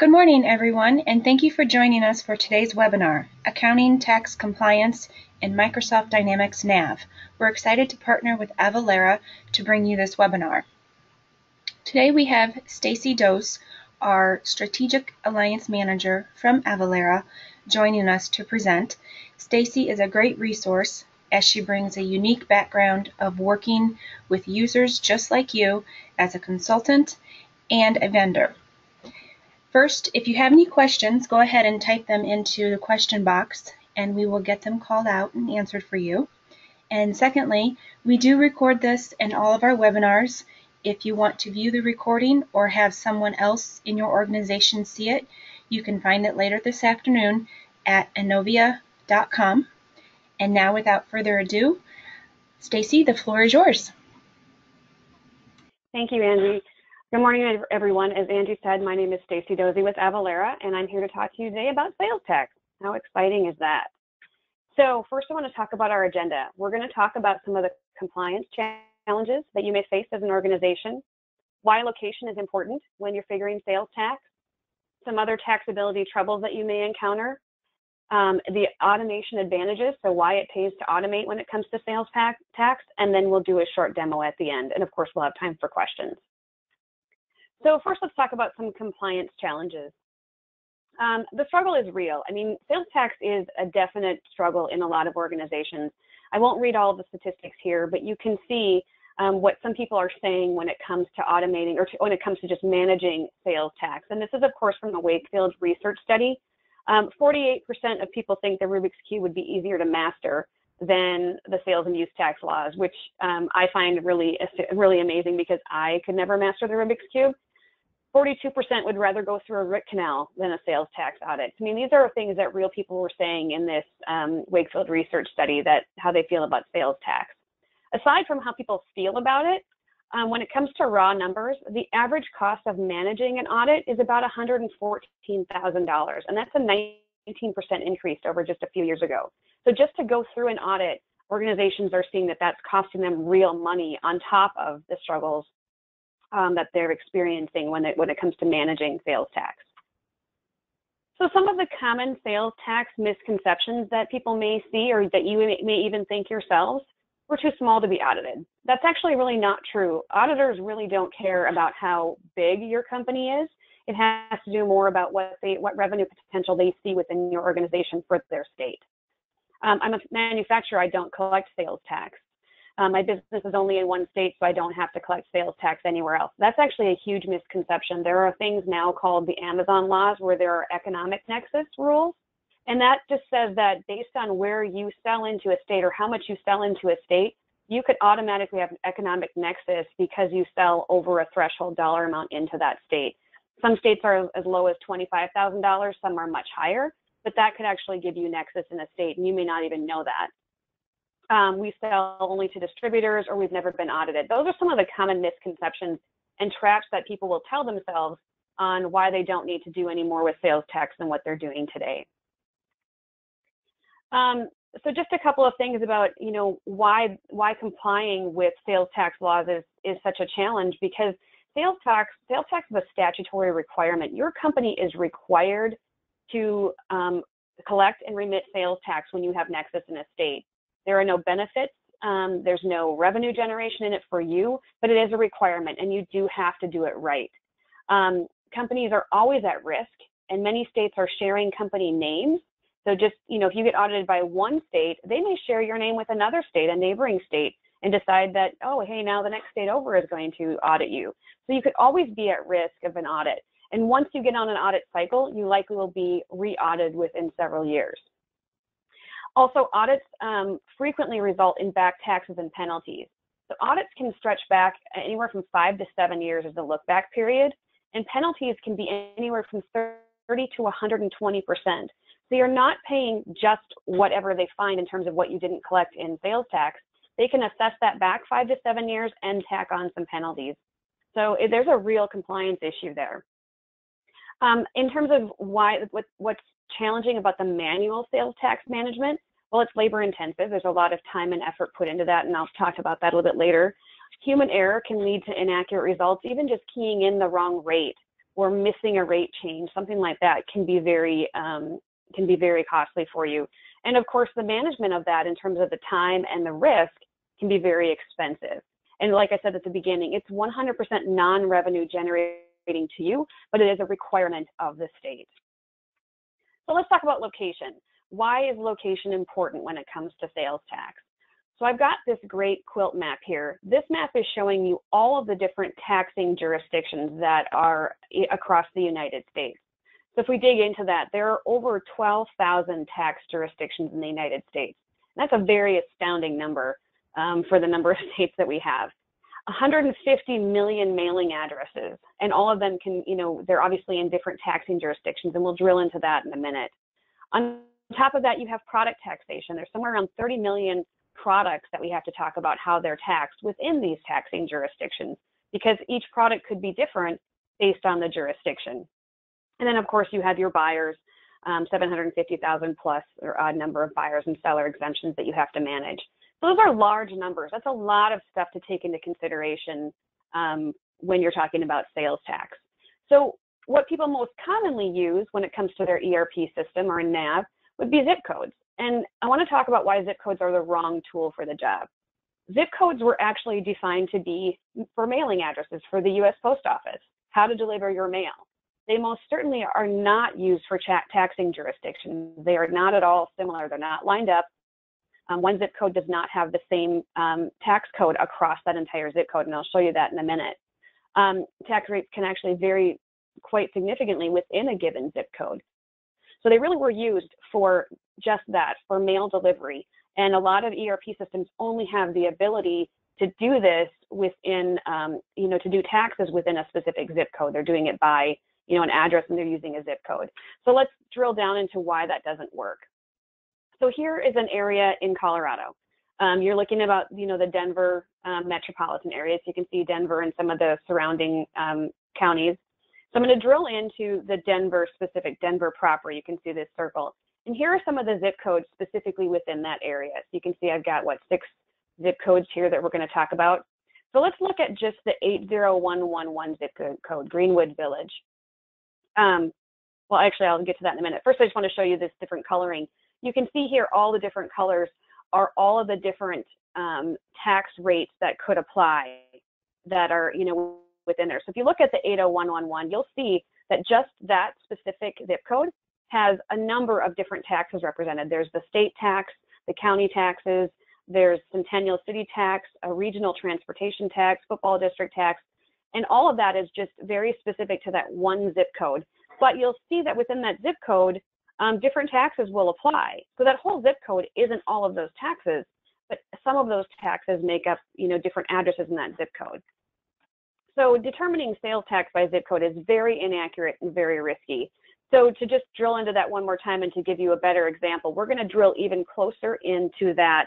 Good morning, everyone, and thank you for joining us for today's webinar, Accounting, Tax Compliance, and Microsoft Dynamics NAV. We're excited to partner with Avalara to bring you this webinar. Today we have Stacy Dose, our Strategic Alliance Manager from Avalara, joining us to present. Stacy is a great resource as she brings a unique background of working with users just like you as a consultant and a vendor. First, if you have any questions, go ahead and type them into the question box and we will get them called out and answered for you. And secondly, we do record this in all of our webinars. If you want to view the recording or have someone else in your organization see it, you can find it later this afternoon at innovia.com. And now, without further ado, Stacy, the floor is yours. Thank you, Angie. Good morning, everyone. As Angie said, my name is Stacy Dose with Avalara, and I'm here to talk to you today about sales tax. How exciting is that? So first, I want to talk about our agenda. We're going to talk about some of the compliance challenges that you may face as an organization, why location is important when you're figuring sales tax, some other taxability troubles that you may encounter, um, the automation advantages, so why it pays to automate when it comes to sales tax, and then we'll do a short demo at the end. And of course, we'll have time for questions. So first, let's talk about some compliance challenges. Um, the struggle is real. I mean, sales tax is a definite struggle in a lot of organizations. I won't read all the statistics here, but you can see um, what some people are saying when it comes to automating or to, when it comes to just managing sales tax. And this is, of course, from the Wakefield research study. 48% um, of people think the Rubik's Cube would be easier to master than the sales and use tax laws, which um, I find really, really amazing because I could never master the Rubik's Cube. 42% would rather go through a root canal than a sales tax audit. I mean, these are things that real people were saying in this um, Wakefield research study that how they feel about sales tax. Aside from how people feel about it, um, when it comes to raw numbers, the average cost of managing an audit is about $114,000, and that's a 19% increase over just a few years ago. So just to go through an audit, organizations are seeing that that's costing them real money on top of the struggles um, that they're experiencing when it, when it comes to managing sales tax. So some of the common sales tax misconceptions that people may see or that you may even think yourselves, we're too small to be audited. That's actually really not true. Auditors really don't care about how big your company is. It has to do more about what they, what revenue potential they see within your organization for their state. Um, I'm a manufacturer. I don't collect sales tax. Um, my business is only in one state, so I don't have to collect sales tax anywhere else. That's actually a huge misconception. There are things now called the Amazon laws where there are economic nexus rules. And that just says that based on where you sell into a state or how much you sell into a state, you could automatically have an economic nexus because you sell over a threshold dollar amount into that state. Some states are as low as $25,000, some are much higher, but that could actually give you nexus in a state, and you may not even know that um, we sell only to distributors or we've never been audited. Those are some of the common misconceptions and traps that people will tell themselves on why they don't need to do any more with sales tax than what they're doing today. Um, so just a couple of things about, you know, why why complying with sales tax laws is is such a challenge because sales tax sales tax is a statutory requirement. Your company is required to um, collect and remit sales tax when you have nexus in a state. There are no benefits. Um, there's no revenue generation in it for you, but it is a requirement and you do have to do it right. Um, companies are always at risk and many states are sharing company names. So just, you know, if you get audited by one state, they may share your name with another state, a neighboring state, and decide that, oh, hey, now the next state over is going to audit you. So you could always be at risk of an audit. And once you get on an audit cycle, you likely will be re-audited within several years. Also, audits um, frequently result in back taxes and penalties. So audits can stretch back anywhere from five to seven years as a look back period, and penalties can be anywhere from 30 to 120%. So you're not paying just whatever they find in terms of what you didn't collect in sales tax. They can assess that back five to seven years and tack on some penalties. So there's a real compliance issue there. Um, in terms of why what, what's challenging about the manual sales tax management? Well, it's labor intensive. There's a lot of time and effort put into that, and I'll talk about that a little bit later. Human error can lead to inaccurate results, even just keying in the wrong rate or missing a rate change, something like that can be very um, can be very costly for you. And of course, the management of that in terms of the time and the risk can be very expensive. And like I said at the beginning, it's 100% non-revenue generating to you, but it is a requirement of the state. So let's talk about location. Why is location important when it comes to sales tax? So I've got this great quilt map here. This map is showing you all of the different taxing jurisdictions that are across the United States. So if we dig into that, there are over 12,000 tax jurisdictions in the United States. That's a very astounding number um, for the number of states that we have. 150 million mailing addresses, and all of them can, you know, they're obviously in different taxing jurisdictions, and we'll drill into that in a minute. On top of that, you have product taxation. There's somewhere around 30 million products that we have to talk about how they're taxed within these taxing jurisdictions, because each product could be different based on the jurisdiction. And then, of course, you have your buyers, um, 750,000 plus or odd number of buyers and seller exemptions that you have to manage. Those are large numbers. That's a lot of stuff to take into consideration um, when you're talking about sales tax. So what people most commonly use when it comes to their ERP system or NAV would be zip codes. And I want to talk about why zip codes are the wrong tool for the job. Zip codes were actually defined to be for mailing addresses for the US Post Office, how to deliver your mail. They most certainly are not used for taxing jurisdictions. They are not at all similar. They're not lined up. Um, one zip code does not have the same um, tax code across that entire zip code, and I'll show you that in a minute. Um, tax rates can actually vary quite significantly within a given zip code. So they really were used for just that, for mail delivery. And a lot of ERP systems only have the ability to do this within, um, you know, to do taxes within a specific zip code. They're doing it by, you know, an address and they're using a zip code. So let's drill down into why that doesn't work. So here is an area in Colorado. Um, you're looking about, you know, the Denver um, metropolitan area. So you can see Denver and some of the surrounding um, counties. So I'm going to drill into the Denver specific, Denver proper. You can see this circle. And here are some of the zip codes specifically within that area. So you can see I've got, what, six zip codes here that we're going to talk about. So let's look at just the 80111 zip code, Greenwood Village. Um, well, actually, I'll get to that in a minute. First, I just want to show you this different coloring you can see here all the different colors are all of the different um, tax rates that could apply that are, you know, within there. So if you look at the 80111, you'll see that just that specific zip code has a number of different taxes represented. There's the state tax, the county taxes, there's Centennial City tax, a regional transportation tax, football district tax, and all of that is just very specific to that one zip code. But you'll see that within that zip code, um, different taxes will apply. So that whole zip code isn't all of those taxes, but some of those taxes make up, you know, different addresses in that zip code. So determining sales tax by zip code is very inaccurate and very risky. So to just drill into that one more time and to give you a better example, we're going to drill even closer into that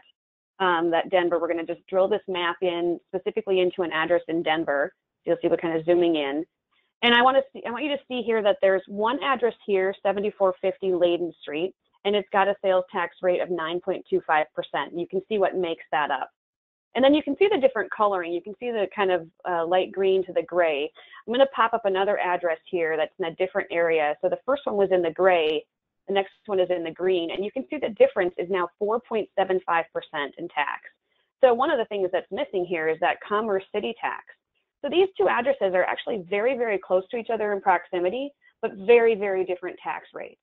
um, that Denver. We're going to just drill this map in specifically into an address in Denver. You'll see we're kind of zooming in. And I want to see, I want you to see here that there's one address here, 7450 Leyden Street, and it's got a sales tax rate of 9.25%. You can see what makes that up. And then you can see the different coloring. You can see the kind of uh, light green to the gray. I'm going to pop up another address here that's in a different area. So the first one was in the gray. The next one is in the green. And you can see the difference is now 4.75% in tax. So one of the things that's missing here is that Commerce City tax. So these two addresses are actually very, very close to each other in proximity, but very, very different tax rates.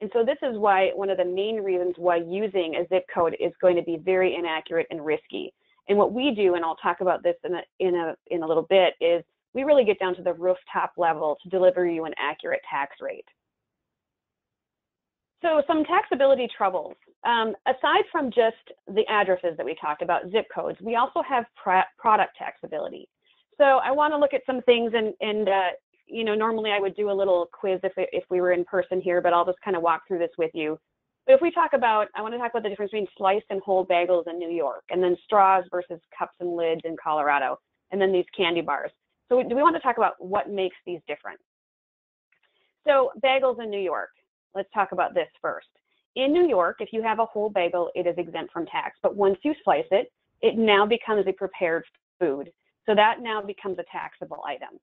And so this is why one of the main reasons why using a zip code is going to be very inaccurate and risky. And what we do, and I'll talk about this in a, in a, in a little bit, is we really get down to the rooftop level to deliver you an accurate tax rate. So some taxability troubles. Um, aside from just the addresses that we talked about, zip codes, we also have product taxability. So I want to look at some things and, and uh, you know, normally I would do a little quiz if, if we were in person here, but I'll just kind of walk through this with you. But if we talk about, I want to talk about the difference between sliced and whole bagels in New York, and then straws versus cups and lids in Colorado, and then these candy bars. So do we want to talk about what makes these different? So bagels in New York, let's talk about this first. In New York, if you have a whole bagel, it is exempt from tax, but once you slice it, it now becomes a prepared food. So that now becomes a taxable item.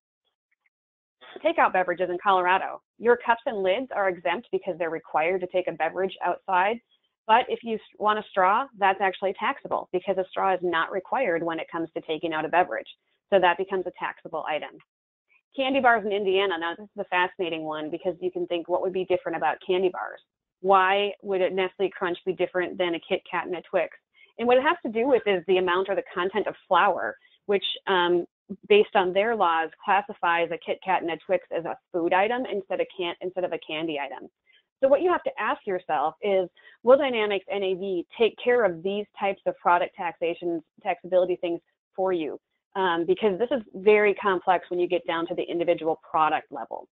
takeout beverages in Colorado. Your cups and lids are exempt because they're required to take a beverage outside. But if you want a straw, that's actually taxable because a straw is not required when it comes to taking out a beverage. So that becomes a taxable item. Candy bars in Indiana, now this is a fascinating one because you can think what would be different about candy bars? Why would a Nestle Crunch be different than a Kit Kat and a Twix? And what it has to do with is the amount or the content of flour, which um, based on their laws, classifies a Kit Kat and a Twix as a food item instead of can instead of a candy item. So what you have to ask yourself is, will Dynamics NAV take care of these types of product taxation, taxability things for you? Um, because this is very complex when you get down to the individual product level.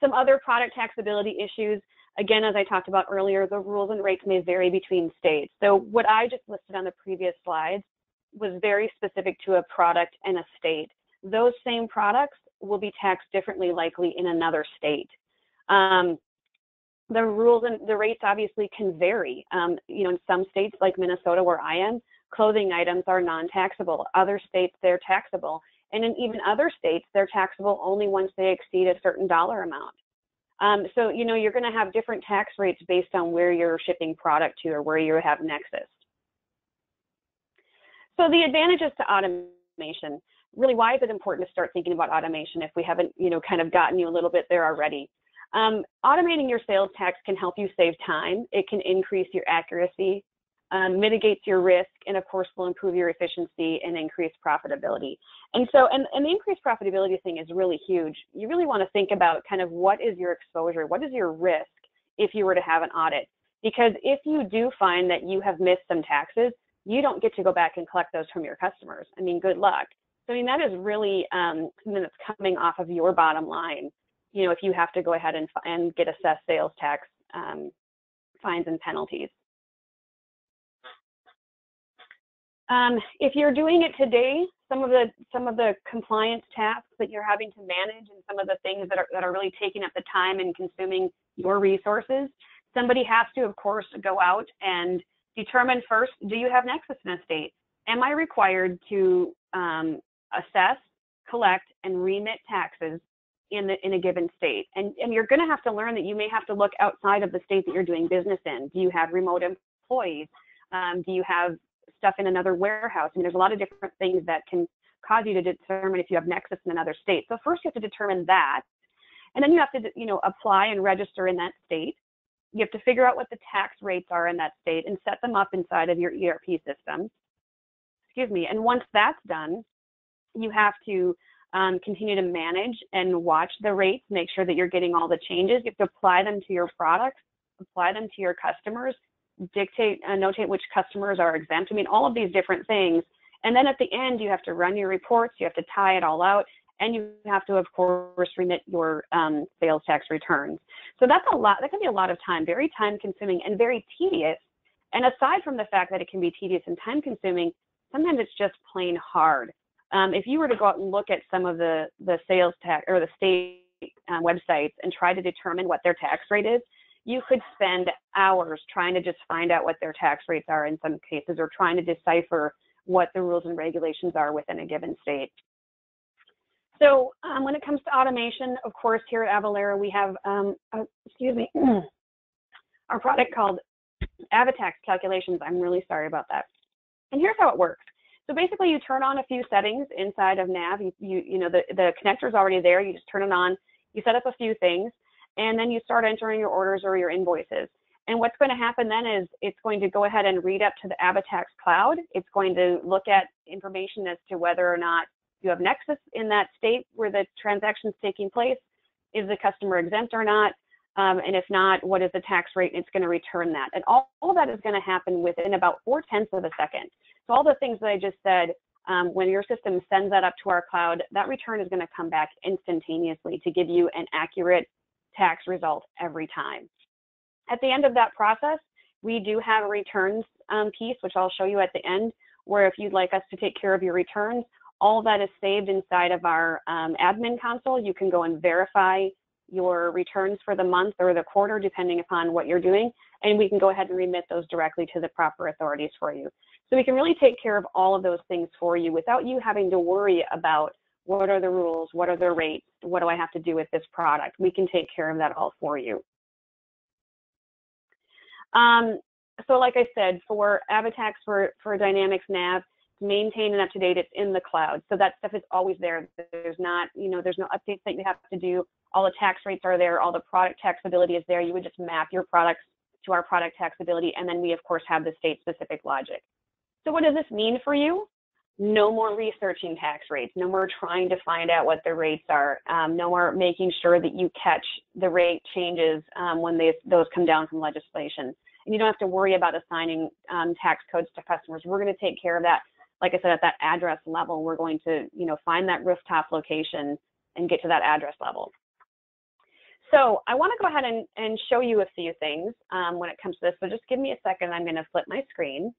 Some other product taxability issues, again, as I talked about earlier, the rules and rates may vary between states. So what I just listed on the previous slides was very specific to a product and a state. Those same products will be taxed differently likely in another state. Um, the rules and the rates obviously can vary. Um, you know, in some states like Minnesota where I am, clothing items are non-taxable. Other states, they're taxable. And in even other states, they're taxable only once they exceed a certain dollar amount. Um, so, you know, you're going to have different tax rates based on where you're shipping product to or where you have nexus. So the advantages to automation, really why is it important to start thinking about automation if we haven't, you know, kind of gotten you a little bit there already? Um, automating your sales tax can help you save time. It can increase your accuracy, um, mitigates your risk, and of course will improve your efficiency and increase profitability. And so, and, and the increased profitability thing is really huge. You really want to think about kind of what is your exposure? What is your risk if you were to have an audit? Because if you do find that you have missed some taxes, you don't get to go back and collect those from your customers. I mean, good luck. So, I mean, that is really um, something that's coming off of your bottom line. You know, if you have to go ahead and, and get assessed sales tax um, fines and penalties. Um, if you're doing it today, some of the some of the compliance tasks that you're having to manage and some of the things that are that are really taking up the time and consuming your resources, somebody has to, of course, go out and Determine first, do you have nexus in a state? Am I required to um, assess, collect, and remit taxes in, the, in a given state? And, and you're going to have to learn that you may have to look outside of the state that you're doing business in. Do you have remote employees? Um, do you have stuff in another warehouse? I mean, there's a lot of different things that can cause you to determine if you have nexus in another state. So first you have to determine that. And then you have to, you know, apply and register in that state you have to figure out what the tax rates are in that state and set them up inside of your ERP system. Excuse me. And once that's done, you have to um, continue to manage and watch the rates, make sure that you're getting all the changes. You have to apply them to your products, apply them to your customers, dictate, uh, notate which customers are exempt. I mean, all of these different things. And then at the end, you have to run your reports, you have to tie it all out, and you have to, of course, remit your um, sales tax returns. So that's a lot, that can be a lot of time, very time consuming and very tedious. And aside from the fact that it can be tedious and time consuming, sometimes it's just plain hard. Um, if you were to go out and look at some of the, the sales tax or the state uh, websites and try to determine what their tax rate is, you could spend hours trying to just find out what their tax rates are in some cases or trying to decipher what the rules and regulations are within a given state. So um, when it comes to automation, of course, here at Avalara, we have, um, uh, excuse me, our product called AvaTax Calculations. I'm really sorry about that. And here's how it works. So basically, you turn on a few settings inside of Nav. You, you, you know, the, the connector's already there. You just turn it on. You set up a few things, and then you start entering your orders or your invoices. And what's going to happen then is it's going to go ahead and read up to the AvaTax cloud. It's going to look at information as to whether or not you have nexus in that state where the transaction is taking place. Is the customer exempt or not? Um, and if not, what is the tax rate? And It's going to return that. And all, all that is going to happen within about four tenths of a second. So all the things that I just said, um, when your system sends that up to our cloud, that return is going to come back instantaneously to give you an accurate tax result every time. At the end of that process, we do have a returns um, piece, which I'll show you at the end, where if you'd like us to take care of your returns, all that is saved inside of our um, admin console. You can go and verify your returns for the month or the quarter, depending upon what you're doing, and we can go ahead and remit those directly to the proper authorities for you. So we can really take care of all of those things for you without you having to worry about what are the rules, what are the rates, what do I have to do with this product? We can take care of that all for you. Um, so like I said, for AvaTax for, for Dynamics Nav, maintained and up to date, it's in the cloud. So that stuff is always there. There's not, you know, there's no updates that you have to do. All the tax rates are there. All the product taxability is there. You would just map your products to our product taxability. And then we, of course, have the state specific logic. So what does this mean for you? No more researching tax rates. No more trying to find out what the rates are. Um, no more making sure that you catch the rate changes um, when they, those come down from legislation. And you don't have to worry about assigning um, tax codes to customers. We're going to take care of that like I said, at that address level, we're going to, you know, find that rooftop location and get to that address level. So I want to go ahead and, and show you a few things um, when it comes to this. So just give me a second. I'm going to flip my screen.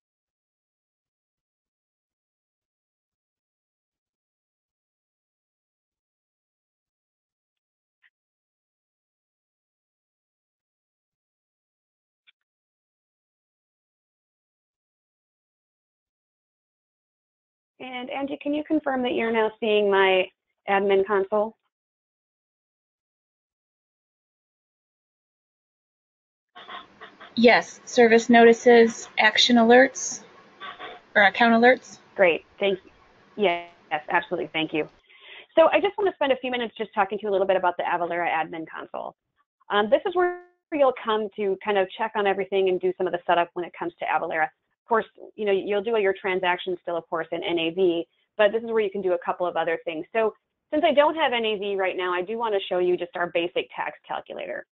And Angie, can you confirm that you're now seeing my admin console? Yes, service notices, action alerts, or account alerts. Great, thank you. Yes, absolutely, thank you. So I just want to spend a few minutes just talking to you a little bit about the Avalara admin console. Um, this is where you'll come to kind of check on everything and do some of the setup when it comes to Avalara. Of course, you know, you'll do all your transactions still, of course, in NAV, but this is where you can do a couple of other things. So since I don't have NAV right now, I do want to show you just our basic tax calculator.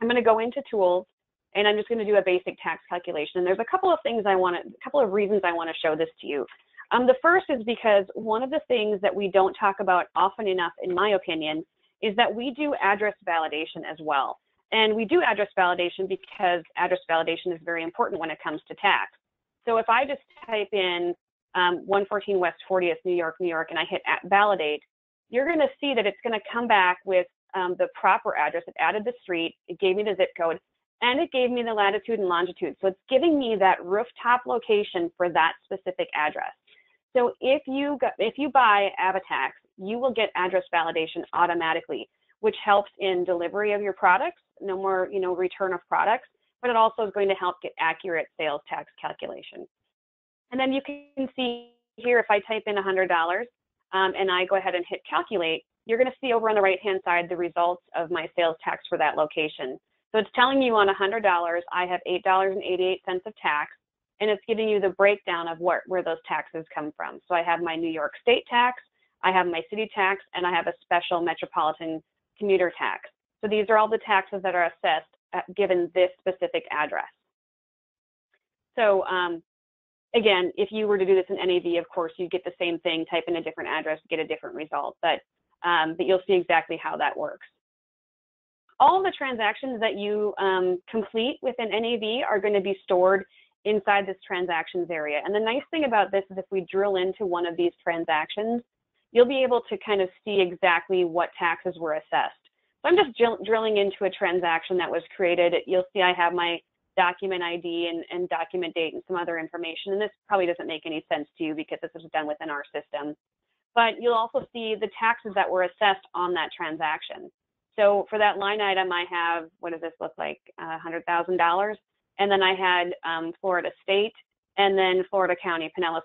I'm going to go into tools and I'm just going to do a basic tax calculation. And there's a couple of things I want to, a couple of reasons I want to show this to you. Um, the first is because one of the things that we don't talk about often enough, in my opinion, is that we do address validation as well. And we do address validation because address validation is very important when it comes to tax. So if I just type in um, 114 West 40th, New York, New York, and I hit validate, you're going to see that it's going to come back with um, the proper address. It added the street, it gave me the zip code, and it gave me the latitude and longitude. So it's giving me that rooftop location for that specific address. So if you got, if you buy AvaTax, you will get address validation automatically, which helps in delivery of your products, no more you know return of products, but it also is going to help get accurate sales tax calculation. And then you can see here, if I type in $100 um, and I go ahead and hit calculate, you're going to see over on the right-hand side the results of my sales tax for that location. So it's telling you on $100, I have $8.88 of tax, and it's giving you the breakdown of where those taxes come from. So I have my New York state tax, I have my city tax, and I have a special metropolitan commuter tax. So these are all the taxes that are assessed given this specific address. So um, again, if you were to do this in NAV, of course, you'd get the same thing, type in a different address, get a different result, but, um, but you'll see exactly how that works. All the transactions that you um, complete within NAV are going to be stored inside this transactions area. And the nice thing about this is if we drill into one of these transactions, you'll be able to kind of see exactly what taxes were assessed. So I'm just drilling into a transaction that was created. You'll see I have my document ID and, and document date and some other information. And this probably doesn't make any sense to you because this is done within our system. But you'll also see the taxes that were assessed on that transaction. So for that line item, I have, what does this look like? Uh, $100,000. And then I had um, Florida State and then Florida County, Pinellas,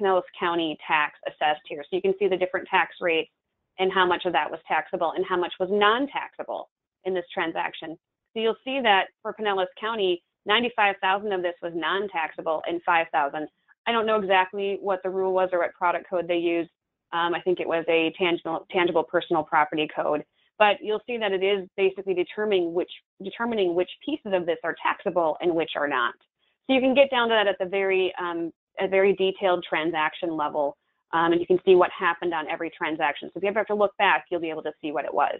Pinellas County tax assessed here. So you can see the different tax rates and how much of that was taxable and how much was non-taxable in this transaction. So you'll see that for Pinellas County, 95,000 of this was non-taxable and 5,000. I don't know exactly what the rule was or what product code they used. Um, I think it was a tangible, tangible personal property code. But you'll see that it is basically determining which determining which pieces of this are taxable and which are not. So you can get down to that at the very um, a very detailed transaction level um, and you can see what happened on every transaction. So if you ever have to look back, you'll be able to see what it was.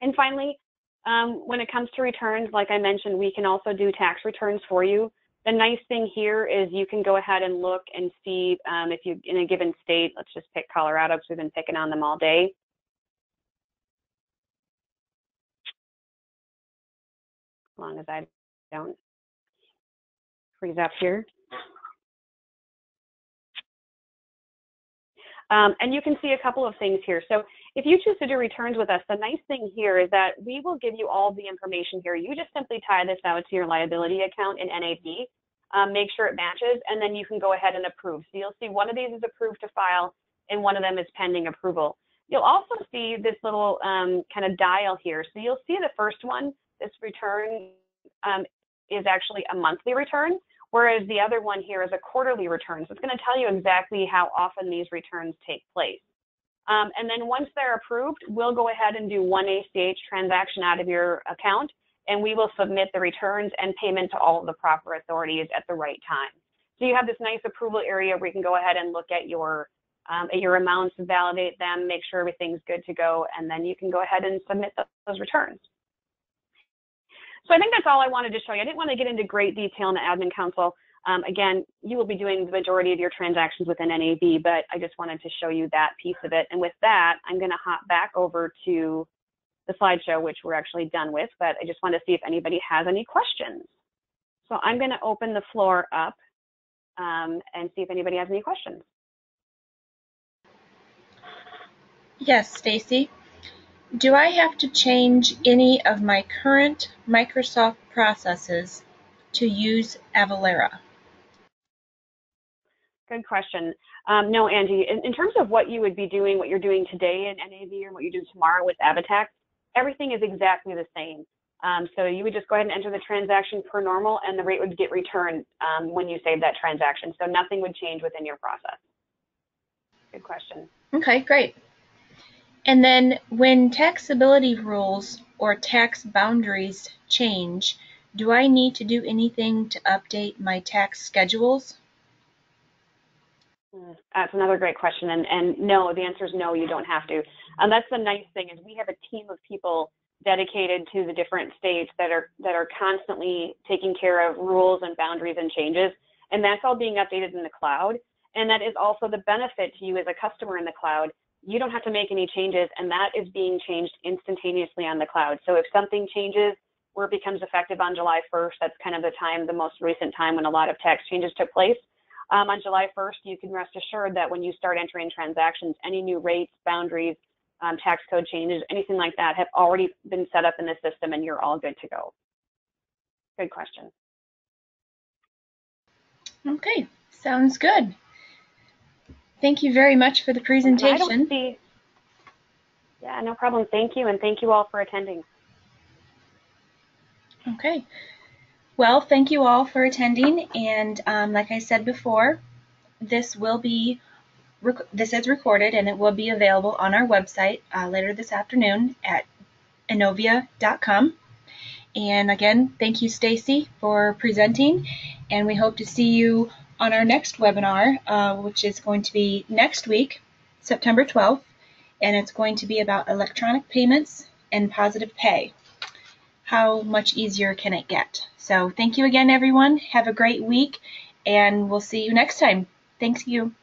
And finally, um, when it comes to returns, like I mentioned, we can also do tax returns for you. The nice thing here is you can go ahead and look and see um, if you in a given state, let's just pick Colorado because we've been picking on them all day. As long as I don't freeze up here. Um, and you can see a couple of things here. So if you choose to do returns with us, the nice thing here is that we will give you all the information here. You just simply tie this out to your liability account in NAV, um, make sure it matches, and then you can go ahead and approve. So you'll see one of these is approved to file and one of them is pending approval. You'll also see this little um, kind of dial here. So you'll see the first one, this return um, is actually a monthly return, whereas the other one here is a quarterly return. So it's going to tell you exactly how often these returns take place. Um, and then once they're approved, we'll go ahead and do one ACH transaction out of your account, and we will submit the returns and payment to all of the proper authorities at the right time. So you have this nice approval area where you can go ahead and look at your um, at your amounts, validate them, make sure everything's good to go, and then you can go ahead and submit those returns. So I think that's all I wanted to show you. I didn't want to get into great detail in the admin console. Um, again, you will be doing the majority of your transactions within NAV, but I just wanted to show you that piece of it. And with that, I'm going to hop back over to the slideshow, which we're actually done with, but I just want to see if anybody has any questions. So I'm going to open the floor up um, and see if anybody has any questions. Yes, Stacy. Do I have to change any of my current Microsoft processes to use Avalara? Good question. Um, no, Angie, in, in, terms of what you would be doing, what you're doing today in NAV and what you do tomorrow with AvaTax, everything is exactly the same. Um, so you would just go ahead and enter the transaction per normal and the rate would get returned um, when you save that transaction. So nothing would change within your process. Good question. Okay, great. And then when taxability rules or tax boundaries change, do I need to do anything to update my tax schedules? That's another great question. And, and no, the answer is no, you don't have to. And that's the nice thing is we have a team of people dedicated to the different states that are that are constantly taking care of rules and boundaries and changes. And that's all being updated in the cloud. And that is also the benefit to you as a customer in the cloud you don't have to make any changes and that is being changed instantaneously on the cloud. So if something changes it becomes effective on July 1st, that's kind of the time, the most recent time when a lot of tax changes took place. Um, on July 1st, you can rest assured that when you start entering transactions, any new rates, boundaries, um, tax code changes, anything like that have already been set up in the system and you're all good to go. Good question. Okay, sounds good. Thank you very much for the presentation. I don't see. Yeah, no problem. Thank you, and thank you all for attending. Okay. Well, thank you all for attending, and um, like I said before, this will be this is recorded and it will be available on our website uh, later this afternoon at innovia.com. And again, thank you, Stacy, for presenting, and we hope to see you on our next webinar, uh, which is going to be next week, September 12th, and it's going to be about electronic payments and positive pay. How much easier can it get? So thank you again, everyone. Have a great week, and we'll see you next time. Thanks you.